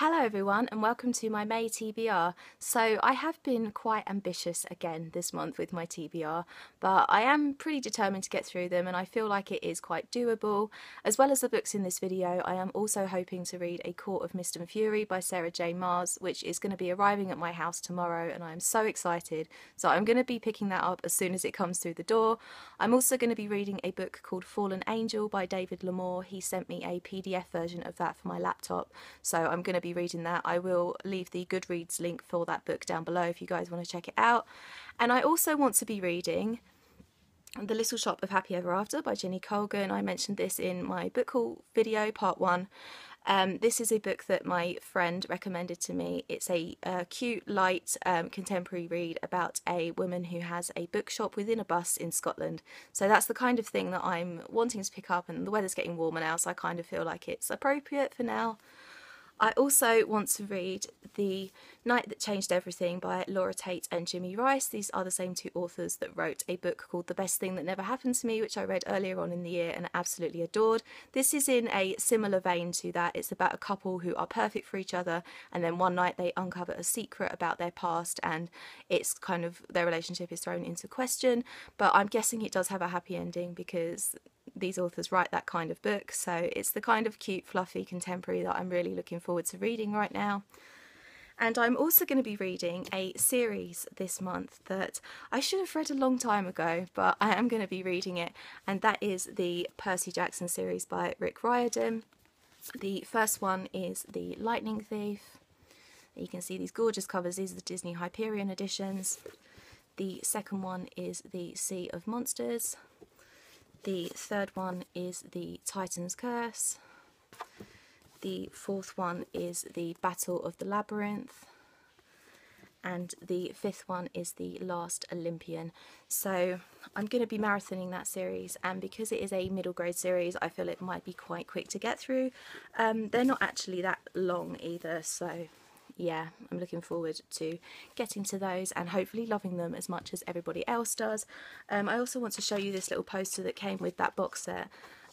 Hello everyone and welcome to my May TBR. So I have been quite ambitious again this month with my TBR but I am pretty determined to get through them and I feel like it is quite doable. As well as the books in this video I am also hoping to read A Court of Mist and Fury by Sarah J Maas which is going to be arriving at my house tomorrow and I am so excited so I'm going to be picking that up as soon as it comes through the door. I'm also going to be reading a book called Fallen Angel by David Lamour. He sent me a PDF version of that for my laptop so I'm going to be reading that. I will leave the Goodreads link for that book down below if you guys want to check it out. And I also want to be reading The Little Shop of Happy Ever After by Jenny Colgan. I mentioned this in my book haul video, part one. Um, this is a book that my friend recommended to me. It's a, a cute, light, um, contemporary read about a woman who has a bookshop within a bus in Scotland. So that's the kind of thing that I'm wanting to pick up, and the weather's getting warmer now, so I kind of feel like it's appropriate for now. I also want to read The Night That Changed Everything by Laura Tait and Jimmy Rice. These are the same two authors that wrote a book called The Best Thing That Never Happened to Me, which I read earlier on in the year and absolutely adored. This is in a similar vein to that. It's about a couple who are perfect for each other, and then one night they uncover a secret about their past, and it's kind of their relationship is thrown into question. But I'm guessing it does have a happy ending because these authors write that kind of book. So it's the kind of cute, fluffy contemporary that I'm really looking forward to reading right now. And I'm also going to be reading a series this month that I should have read a long time ago, but I am going to be reading it, and that is the Percy Jackson series by Rick Riordan. The first one is The Lightning Thief. You can see these gorgeous covers, these are the Disney Hyperion editions. The second one is The Sea of Monsters. The third one is the Titan's Curse. The fourth one is the Battle of the Labyrinth. And the fifth one is the Last Olympian. So I'm going to be marathoning that series, and because it is a middle grade series, I feel it might be quite quick to get through. Um, they're not actually that long either, so yeah, I'm looking forward to getting to those and hopefully loving them as much as everybody else does. Um, I also want to show you this little poster that came with that box set.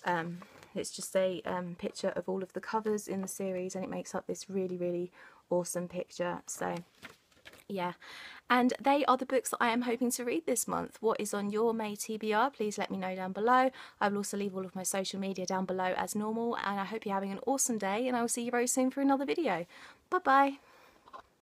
Um, it's just a um, picture of all of the covers in the series and it makes up this really, really awesome picture. So yeah and they are the books that I am hoping to read this month. What is on your May TBR? Please let me know down below. I will also leave all of my social media down below as normal and I hope you're having an awesome day and I will see you very soon for another video. Bye bye.